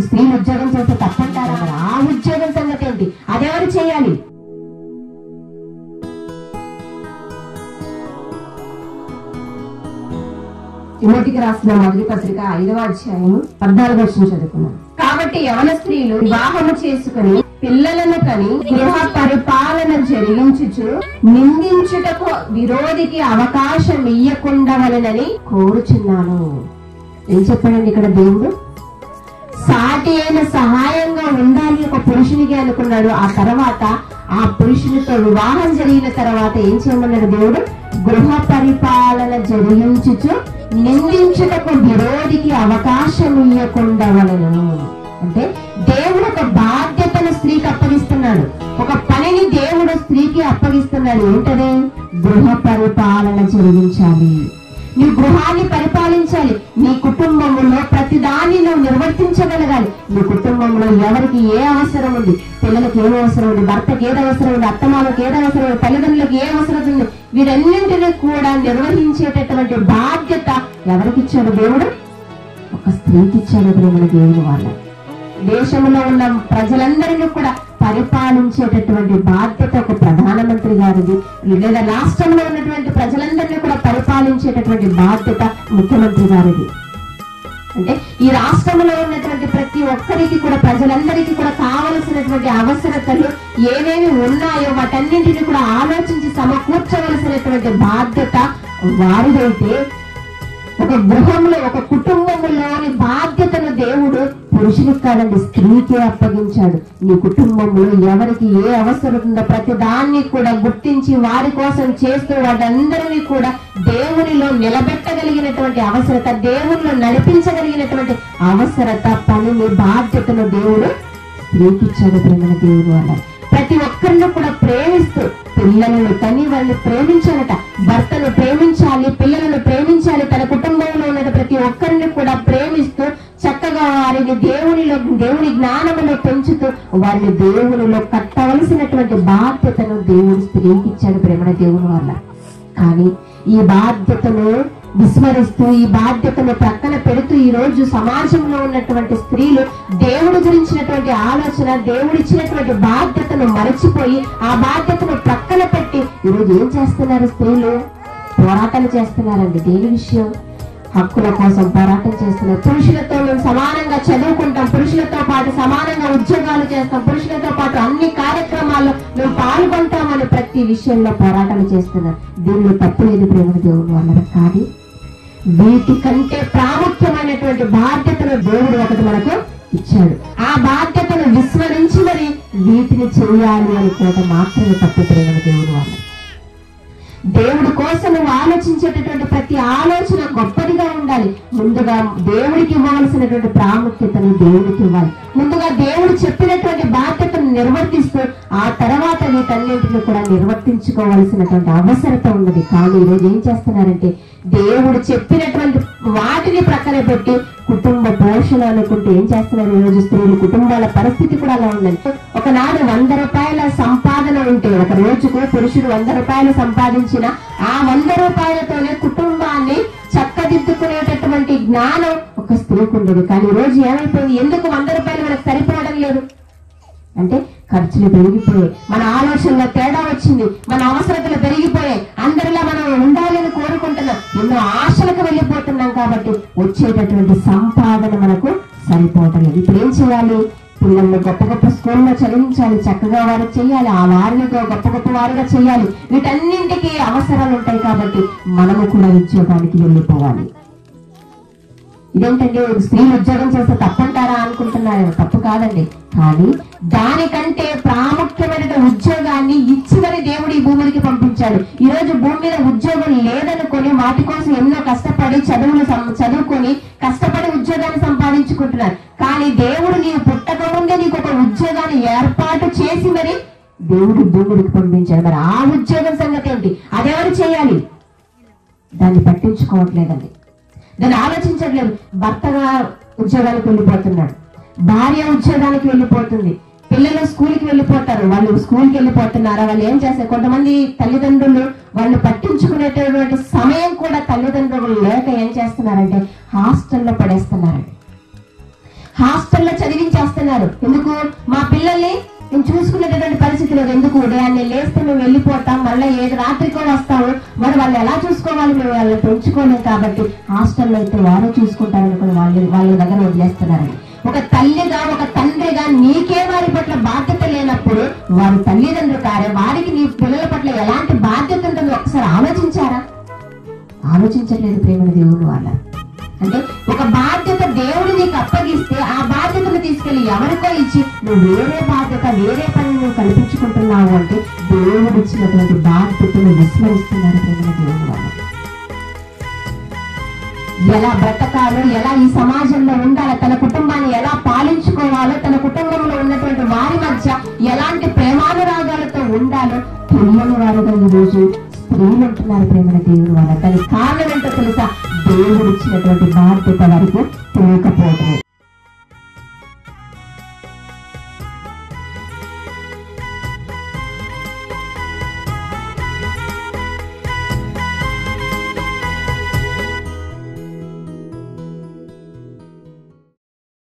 స్త్రీలు ఉద్యోగం చేస్తే తప్పంటారా మరి? ఆ ఉద్యోగం సంగతి ఏంటి అదెవరు చేయాలి? ఇమోటికి రాసిన మొదటి పత్రిక ఐదవ అధ్యాయము పద్నాలుగు వచ్చిన చదువుకున్నాం కాబట్టి యవన స్త్రీలు వివాహము చేసుకుని పిల్లలను కని గృహ పరిపాలన జరిగించుచు నిందించుటకు విరోధికి అవకాశం ఇయ్యకుండవలనని కోరుచున్నాను. ఏం చెప్పాడండి ఇక్కడ దేవుడు? సాటి అయిన సహాయంగా ఉండాలి ఒక పురుషునికి అనుకున్నాడు. ఆ తర్వాత ఆ పురుషునితో వివాహం జరిగిన తర్వాత ఏం చేయమన్నాడు దేవుడు? గృహ పరిపాలన జరిగించుచు నిందించుటకు విరోధికి అవకాశం ఇవ్వకుండా వలనను అంటే దేవుడు ఒక బాధ్యతను స్త్రీకి అప్పగిస్తున్నాడు. ఒక పనిని దేవుడు స్త్రీకి అప్పగిస్తున్నాడు. ఏంటది? గృహ పరిపాలన జరిగించాలి. నీ గృహాన్ని పరిపాలించాలి. ఎవరికి ఏ అవసరం ఉంది? పిల్లలకి ఏం అవసరం ఉంది? భర్తకి ఏది అవసరం ఉంది? అత్తమామకి ఏది అవసరం ఉంది? తల్లిదండ్రులకు ఏ అవసరం ఉంది? వీరన్నింటినీ కూడా నిర్వహించేటటువంటి బాధ్యత ఎవరికి ఇచ్చాడు దేవుడు? ఒక స్త్రీకి ఇచ్చాడు ప్రేమల దేవుడు వాళ్ళ. దేశంలో ఉన్న ప్రజలందరినీ కూడా పరిపాలించేటటువంటి బాధ్యత ఒక ప్రధానమంత్రి గారిది. లేదా రాష్ట్రంలో ఉన్నటువంటి ప్రజలందరినీ కూడా పరిపాలించేటటువంటి బాధ్యత ముఖ్యమంత్రి గారిది. అంటే ఈ రాష్ట్రంలో ఉన్నటువంటి ప్రతి ఒక్కరికి కూడా ప్రజలందరికీ కూడా కావలసినటువంటి అవసరతలు ఏమేమి ఉన్నాయో వాటన్నింటినీ కూడా ఆలోచించి సమకూర్చవలసినటువంటి బాధ్యత వారిదైతే ఒక గృహంలో ఒక కుటుంబంలోని బాధ్యతను పురుషులకు కాదండి స్త్రీకే అప్పగించాడు. నీ కుటుంబంలో ఎవరికి ఏ అవసరం ఉందో ప్రతి దాన్ని కూడా గుర్తించి వారి కోసం చేస్తూ వాళ్ళందరినీ కూడా దేవునిలో నిలబెట్టగలిగినటువంటి అవసరత దేవునిలో నడిపించగలిగినటువంటి అవసరత పనిని బాధ్యతను దేవుడు స్త్రీకి ఇచ్చాడు దేవుడు అలా ప్రతి ఒక్కరిని కూడా ప్రేమిస్తూ పిల్లలను తని వాళ్ళని ప్రేమించాలట భర్తను ప్రేమించాలి పిల్లలను ప్రేమించాలి తన కుటుంబంలో ఉన్న ప్రతి ఒక్కరిని వారిని దేవునిలో దేవుని జ్ఞానములో పెంచుతూ వారిని దేవునిలో కట్టవలసినటువంటి బాధ్యతను దేవుడు స్త్రీకి ఇచ్చాడు ప్రేమల దేవుని వల్ల. కానీ ఈ బాధ్యతను విస్మరిస్తూ ఈ బాధ్యతను ప్రక్కన పెడుతూ ఈ రోజు సమాజంలో ఉన్నటువంటి స్త్రీలు దేవుడు గురించినటువంటి ఆలోచన దేవుడిచ్చినటువంటి బాధ్యతను మరచిపోయి ఆ బాధ్యతను ప్రక్కన పెట్టి ఈరోజు ఏం చేస్తున్నారు స్త్రీలు? పోరాటాలు చేస్తున్నారండి. దేని విషయం? హక్కుల కోసం పోరాటం చేస్తున్న పురుషులతో మేము సమానంగా చదువుకుంటాం పురుషులతో పాటు సమానంగా ఉద్యోగాలు చేస్తాం పురుషులతో పాటు అన్ని కార్యక్రమాల్లో మేము పాల్గొంటామని ప్రతి విషయంలో పోరాటాలు చేస్తున్నారు. దీనిలో తప్పు లేదు ప్రేమ దేవుడు అన్నారు కానీ వీటి కంటే ప్రాముఖ్యమైనటువంటి బాధ్యతను దేవుడు ఒకటి మనకు ఇచ్చాడు. ఆ బాధ్యతను విస్మరించి మరి వీటిని చేయాలి అనుకోవడం మాత్రమే తప్పు ప్రేమ దేవుడు వాళ్ళు దేవుడి కోసం నువ్వు ఆలోచించేటటువంటి ప్రతి ఆలోచన గొప్పదిగా ఉండాలి. ముందుగా దేవుడికి ఇవ్వవలసినటువంటి ప్రాముఖ్యతను దేవుడికి ఇవ్వాలి. ముందుగా దేవుడు చెప్పినటువంటి బాధ్యతను నిర్వర్తిస్తూ ఆ తర్వాత వీటన్నింటిని కూడా నిర్వర్తించుకోవలసినటువంటి అవసరత ఉన్నది. కానీ ఈరోజు ఏం చేస్తున్నారంటే దేవుడు చెప్పినటువంటి వాటిని ప్రక్కన పెట్టి కుటుంబ పోషణ అనుకుంటూ ఏం చేస్తున్నారు ఈరోజు స్త్రీలు? కుటుంబాల పరిస్థితి కూడా అలా ఉందండి. ఒకనాడు వంద రూపాయల సంపాదన ఉంటే ఒక రోజుకు పురుషుడు వంద రూపాయలు సంపాదించిన ఆ వంద రూపాయలతోనే కుటుంబాన్ని చక్కదిద్దుకునేటటువంటి జ్ఞానం ఒక స్త్రీకి ఉండేది. కానీ ఈ రోజు ఏమైపోయింది? ఎందుకు వంద రూపాయలు మనకు సరిపోవడం లేదు? అంటే ఖర్చులు పెరిగిపోయాయి. మన ఆలోచనలో తేడా వచ్చింది. మన అవసరతలు పెరిగిపోయాయి. అందరిలా మనం ఉండాలని కోరుకుంటున్నాం. ఎన్నో ఆశలకు వెళ్ళిపోతున్నాం కాబట్టి వచ్చేటటువంటి సంపాదన మనకు సరిపోవటం ఇప్పుడు ఏం చేయాలి? పిల్లల్ని గొప్ప గొప్ప స్కూల్లో చదివించాలి. చక్కగా వారు చేయాలి. ఆ వారిని గొప్ప గొప్ప వారుగా చేయాలి. వీటన్నింటికి అవసరాలు ఉంటాయి కాబట్టి మనము కూడా ఉద్యోగానికి వెళ్ళిపోవాలి. ఇదేంటండి స్త్రీలు ఉద్యోగం చేస్తే తప్పంటారా అనుకుంటున్నారు తప్పు కాదండి. కానీ దానికంటే ప్రాముఖ్యమైన ఉద్యోగాన్ని ఇచ్చి మరి దేవుడు ఈ భూమికి పంపించాడు. ఈ రోజు భూమి మీద ఉద్యోగం లేదనుకొని వాటి కోసం ఎన్నో కష్టపడి చదువులు సం- చదువుకొని కష్టపడి ఉద్యోగాన్ని సంపాదించుకుంటున్నారు. కానీ దేవుడు నీవు పుట్టక ముందే నీకు ఒక ఉద్యోగాన్ని ఏర్పాటు చేసి మరి దేవుడు భూమికి పంపించాడు. మరి ఆ ఉద్యోగం సంగతి ఏంటి అదెవరు చేయాలి? దాన్ని పట్టించుకోవట్లేదండి. దాన్ని ఆలోచించట్లేదు. భర్తగా ఉద్యోగానికి వెళ్ళిపోతున్నాడు. భార్య ఉద్యోగానికి వెళ్ళిపోతుంది. పిల్లలు స్కూల్కి వెళ్ళిపోతారు. వాళ్ళు స్కూల్కి వెళ్ళిపోతున్నారా? వాళ్ళు ఏం చేస్తారు? కొంతమంది తల్లిదండ్రులు వాళ్ళు పట్టించుకునేటటువంటి సమయం కూడా తల్లిదండ్రులు లేక ఏం చేస్తున్నారంటే హాస్టల్లో పడేస్తున్నారండి హాస్టల్లో చదివించేస్తున్నారు. ఎందుకు? మా పిల్లల్ని మేము చూసుకునేటటువంటి పరిస్థితి లేదు ఎందుకు ఉదయాన్నే లేస్తే మేము వెళ్ళిపోతాం మళ్ళీ ఏడు రాత్రికో వస్తాము మరి వాళ్ళు ఎలా చూసుకోవాలి మేము వాళ్ళని పెంచుకోలేం కాబట్టి హాస్టల్లో అయితే వారే చూసుకుంటారనుకుని వాళ్ళు వాళ్ళ దగ్గర వదిలేస్తున్నారని ఒక తల్లిగా ఒక తండ్రిగా నీకే వారి పట్ల బాధ్యత లేనప్పుడు వారి తల్లిదండ్రులు కారే వారికి నీ పిల్లల పట్ల ఎలాంటి బాధ్యత ఉంటుందో ఒకసారి ఆలోచించారా? ఆలోచించట్లేదు ప్రేమని దేవుడు వాళ్ళ. అంటే ఒక బాధ్యత దేవుడు నీకు అప్పగిస్తే ఆ ఎవరికో ఇచ్చి నువ్వు వేరే బాధ్యత వేరే పని నువ్వు కల్పించుకుంటున్నావు అంటే దేవుడు ఇచ్చినటువంటి బాధ్యతను విస్మరిస్తున్నారు దేవుడు. వాళ్ళు ఎలా బ్రతకాలో ఎలా ఈ సమాజంలో ఉండాలో తన కుటుంబాన్ని ఎలా పాలించుకోవాలో తన కుటుంబంలో ఉన్నటువంటి వారి మధ్య ఎలాంటి ప్రేమానురాగాలతో ఉండాలో తెలియని వారుగా ఈరోజు స్త్రీలు ఉంటున్నారు ప్రేమ దేవుడు. వాళ్ళ దానికి కారణం ఏంటో తెలుసా? దేవుడు ఇచ్చినటువంటి బాధ్యత వారికి